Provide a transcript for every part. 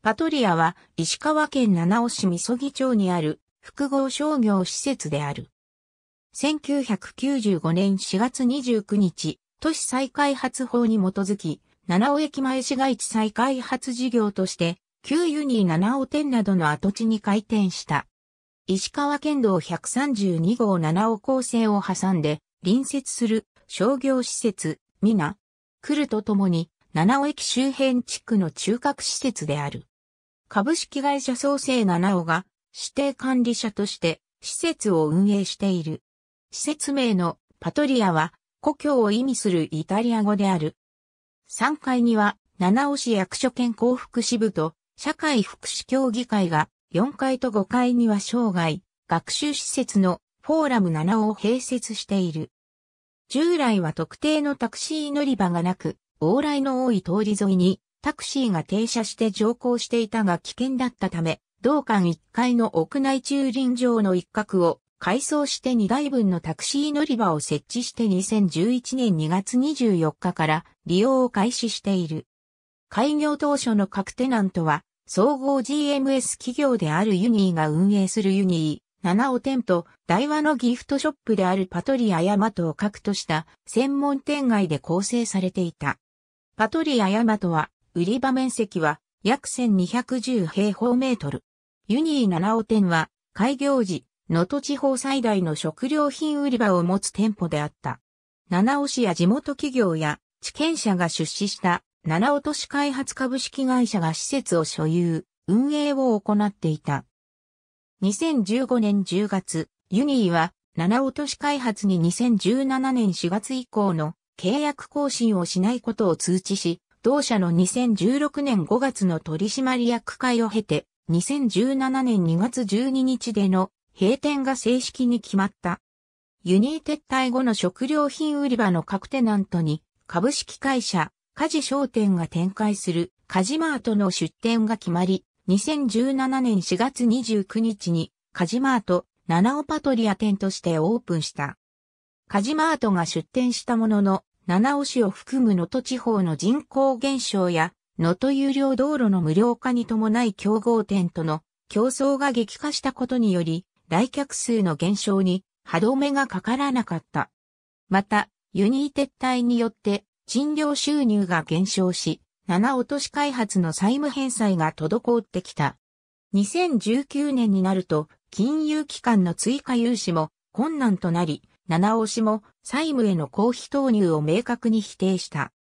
パトリアは石川県七尾市みそぎ町にある複合商業施設である。1995年4月29日、都市再開発法に基づき、七尾駅前市街地再開発事業として、旧ユニー七尾店などの跡地に開店した。石川県道132号七尾構成を挟んで、隣接する商業施設、ミナ、来るとともに、七尾駅周辺地区の中核施設である。株式会社創生七尾が指定管理者として施設を運営している。施設名のパトリアは故郷を意味するイタリア語である。3階には七尾市役所健康福祉部と社会福祉協議会が4階と5階には生涯学習施設のフォーラム七尾を併設している。従来は特定のタクシー乗り場がなく、往来の多い通り沿いにタクシーが停車して乗降していたが危険だったため、同館1階の屋内駐輪場の一角を改装して2台分のタクシー乗り場を設置して2011年2月24日から利用を開始している。開業当初の各テナントは総合 GMS 企業であるユニーが運営するユニー、七尾店と大和のギフトショップであるパトリアヤマトを核とした専門店街で構成されていた。パトリアヤマトは売り場面積は約1210平方メートル。ユニー七尾店は開業時能登地方最大の食料品売り場を持つ店舗であった。七尾市や地元企業や地権者が出資した七尾都市開発株式会社が施設を所有、運営を行っていた。2015年10月、ユニーは七尾都市開発に2017年4月以降の契約更新をしないことを通知し、同社の2016年5月の取締役会を経て、2017年2月12日での閉店が正式に決まった。ユニー撤退後の食料品売り場の各テナントに株式会社、カジ商店が展開するカジマートの出店が決まり、2017年4月29日にカジマート、七尾パトリア店としてオープンした。カジマートが出店したものの、七尾市を含む能登地方の人口減少や、能登有料道路の無料化に伴い競合店との競争が激化したことにより、来客数の減少に歯止めがかからなかった。また、ユニー撤退によって賃料収入が減少し、七落とし開発の債務返済が滞ってきた。2019年になると、金融機関の追加融資も困難となり、七押しも債務への公費投入を明確に否定した。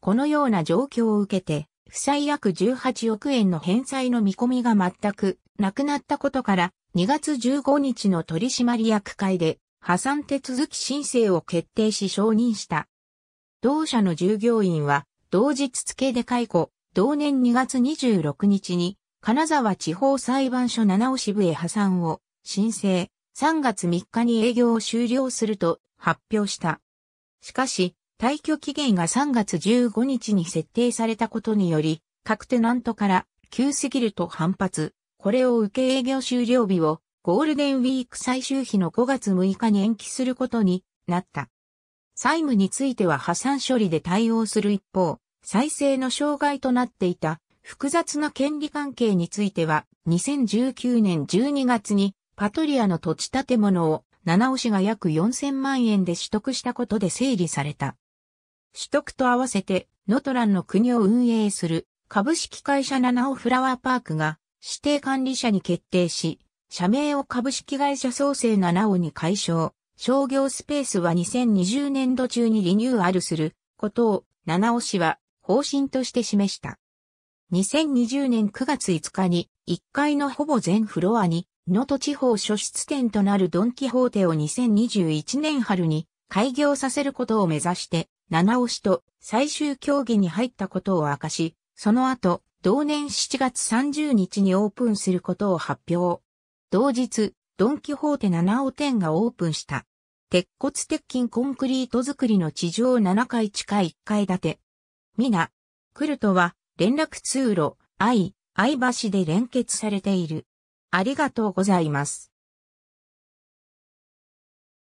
このような状況を受けて、負債約18億円の返済の見込みが全くなくなったことから、2月15日の取締役会で破産手続き申請を決定し承認した。同社の従業員は同日付で解雇、同年2月26日に金沢地方裁判所七尾支部へ破産を申請、3月3日に営業を終了すると発表した。しかし、退去期限が3月15日に設定されたことにより、各テナントから急すぎると反発、これを受け営業終了日をゴールデンウィーク最終日の5月6日に延期することになった。債務については破産処理で対応する一方、再生の障害となっていた複雑な権利関係については、2019年12月にパトリアの土地建物を七尾市が約4000万円で取得したことで整理された。取得と合わせて、ノトランの国を運営する株式会社七尾フラワーパークが指定管理者に決定し、社名を株式会社創生七尾に解消、商業スペースは2020年度中にリニューアルすることを七尾市は方針として示した。2020年9月5日に1階のほぼ全フロアに能登地方初出店となるドンキホーテを2021年春に開業させることを目指して七尾市と最終協議に入ったことを明かし、その後同年7月30日にオープンすることを発表。同日、ドンキホーテ七尾店がオープンした。鉄骨鉄筋コンクリート作りの地上7階地下1階建て。ミナ、クルトは連絡通路、愛、愛橋で連結されている。ありがとうございます。